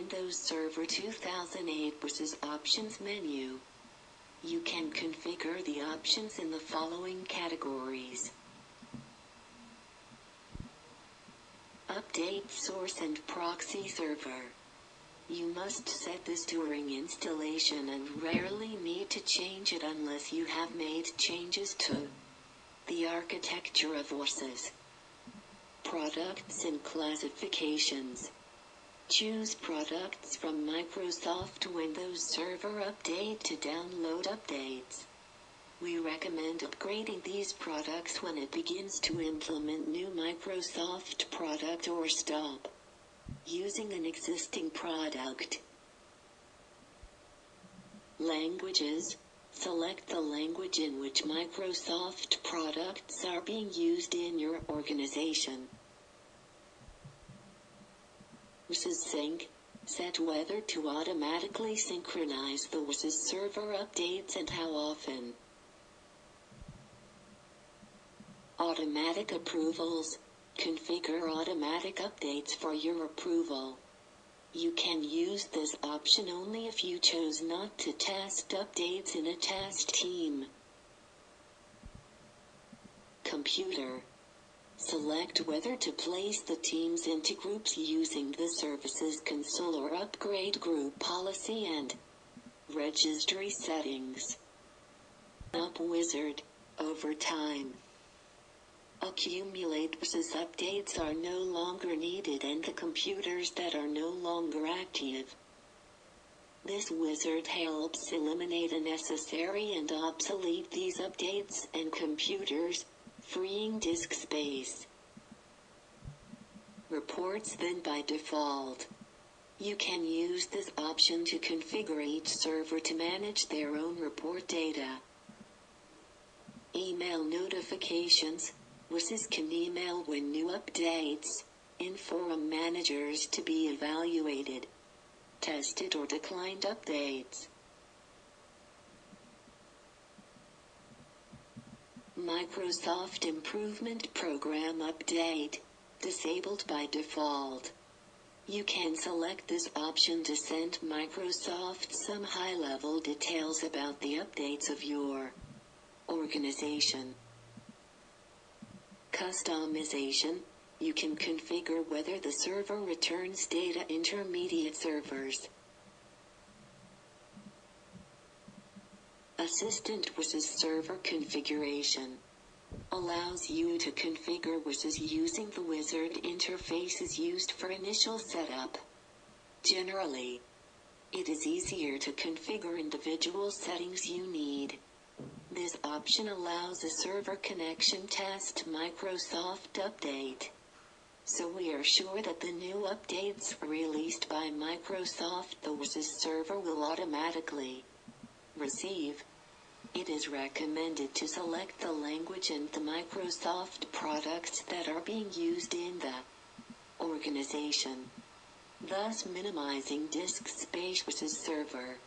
Windows Server 2008 WSUS Options menu. You can configure the options in the following categories. Update source and proxy server. You must set this during installation and rarely need to change it unless you have made changes to the architecture of WSUS. Products and classifications. Choose products from Microsoft Windows Server Update to download updates. We recommend upgrading these products when it begins to implement new Microsoft product or stop using an existing product. Languages. Select the language in which Microsoft products are being used in your organization. WSUS Sync. Set whether to automatically synchronize the WSUS server updates and how often. Automatic approvals. Configure automatic updates for your approval. You can use this option only if you chose not to test updates in a test team. Computer. Select whether to place the teams into groups using the services console or upgrade group policy and registry settings. Up Wizard. Over time. Accumulate WSUS updates are no longer needed and the computers that are no longer active. This wizard helps eliminate unnecessary and obsolete these updates and computers, freeing disk space. Reports then by default. You can use this option to configure each server to manage their own report data. Email notifications. WSUS can email when new updates. Inform managers to be evaluated. Tested or declined updates. Microsoft Improvement Program Update. Disabled by default. You can select this option to send Microsoft some high-level details about the updates of your organization. Customization. You can configure whether the server returns data intermediate servers. Assistant WSUS server configuration allows you to configure WSUS using the wizard interfaces used for initial setup. Generally, it is easier to configure individual settings you need. This option allows a server connection test Microsoft Update. So we are sure that the new updates released by Microsoft the OSes server will automatically receive. It is recommended to select the language and the Microsoft products that are being used in the organization, thus minimizing disk space WSUS server.